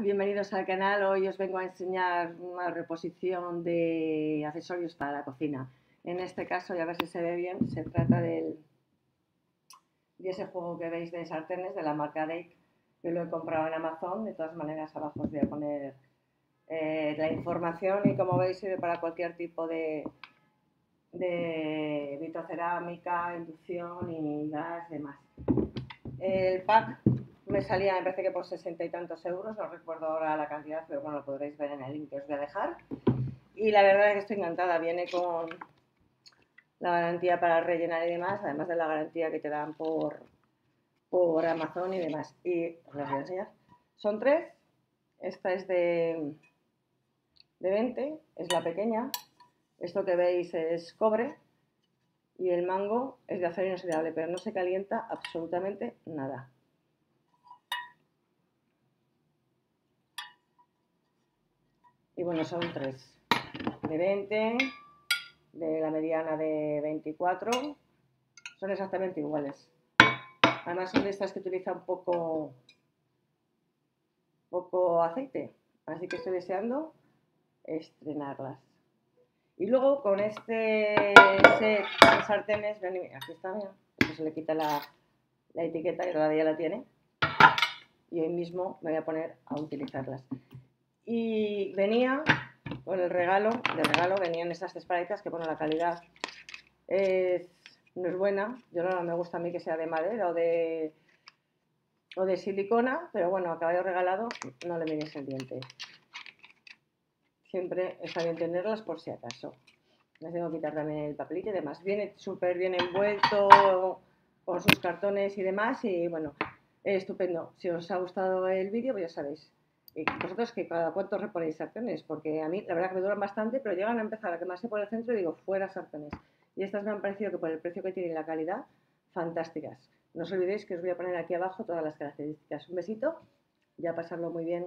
bienvenidos al canal. Hoy os vengo a enseñar una reposición de accesorios para la cocina. En este caso, y a ver si se ve bien, se trata del, de ese juego que veis de sartenes de la marca Dake. Yo lo he comprado en Amazon, de todas maneras abajo os voy a poner eh, la información y como veis sirve para cualquier tipo de, de vitrocerámica, inducción y gas, demás. El pack me salía, me parece que por sesenta y tantos euros, no recuerdo ahora la cantidad, pero bueno, lo podréis ver en el link que os voy a dejar. Y la verdad es que estoy encantada, viene con la garantía para rellenar y demás, además de la garantía que te dan por, por Amazon y demás. Y os las voy a enseñar. Son tres, esta es de, de 20, es la pequeña, esto que veis es cobre y el mango es de acero inoxidable, pero no se calienta absolutamente nada. Y bueno, son tres. De 20, de la mediana de 24. Son exactamente iguales. Además son de estas que utilizan poco, poco aceite. Así que estoy deseando estrenarlas. Y luego con este set de sartenes, aquí está, mira, se le quita la, la etiqueta que todavía la tiene. Y hoy mismo me voy a poner a utilizarlas. Y venía con el regalo, de regalo venían estas tres paletas que, bueno, la calidad no es buena. Yo no me gusta a mí que sea de madera o de, o de silicona, pero bueno, a caballo regalado no le mires el diente. Siempre está bien tenerlas por si acaso. Les tengo que quitar también el papelito y demás. Viene súper bien envuelto con sus cartones y demás. Y bueno, estupendo. Si os ha gustado el vídeo, pues ya sabéis, vosotros que cada cuánto reponéis sartenes, porque a mí la verdad que me duran bastante, pero llegan a empezar a quemarse por el centro y digo, fuera sartenes. Y estas me han parecido que por el precio que tienen y la calidad, fantásticas. No os olvidéis que os voy a poner aquí abajo todas las características. Un besito y a pasarlo muy bien.